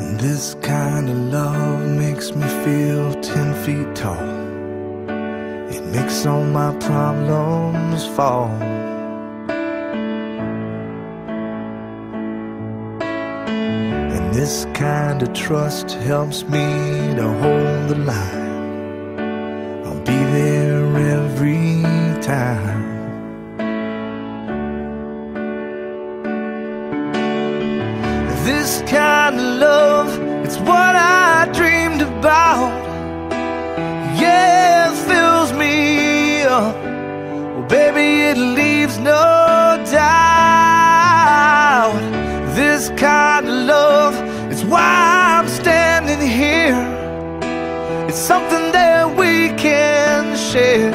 This kind of love makes me feel ten feet tall. It makes all my problems fall. And this kind of trust helps me to hold the line. I'll be there every time. This kind of love, it's what I dreamed about. Yeah, it fills me up. Well, baby, it leaves no doubt. This kind of love, it's why I'm standing here. It's something that we can share.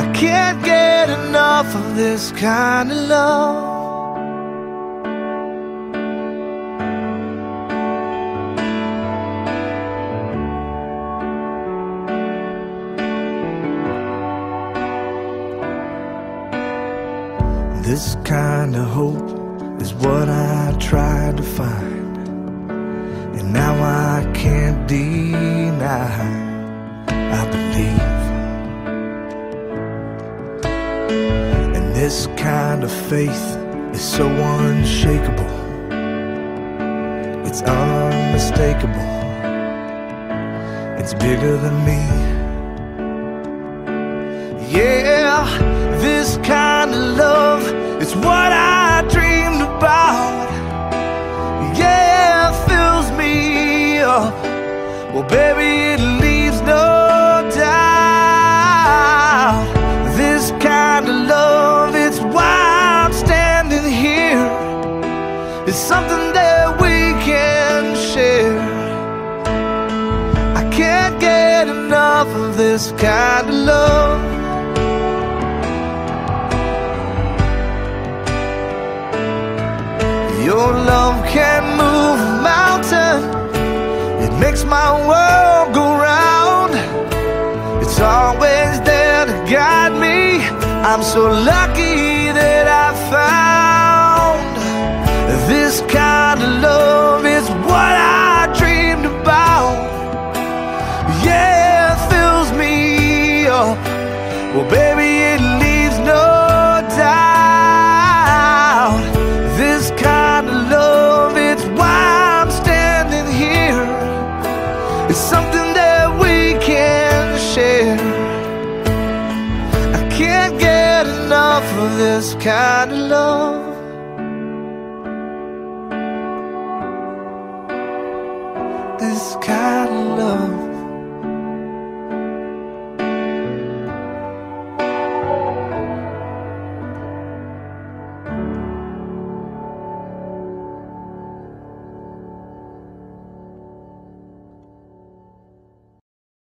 I can't get enough of this kind of love. This kind of hope is what I tried to find. And now I can't deny I believe. And this kind of faith is so unshakable. It's unmistakable. It's bigger than me. Yeah, Well, baby, it leaves no doubt. This kind of love, it's why I'm standing here. It's something that we can share. I can't get enough of this kind of love. Your love can move makes my world go round. It's always there to guide me. I'm so lucky that I found this kind of love is what I dreamed about. Yeah, it fills me up. Well, baby, it It's something that we can share. I can't get enough of this kind of love. This kind of love.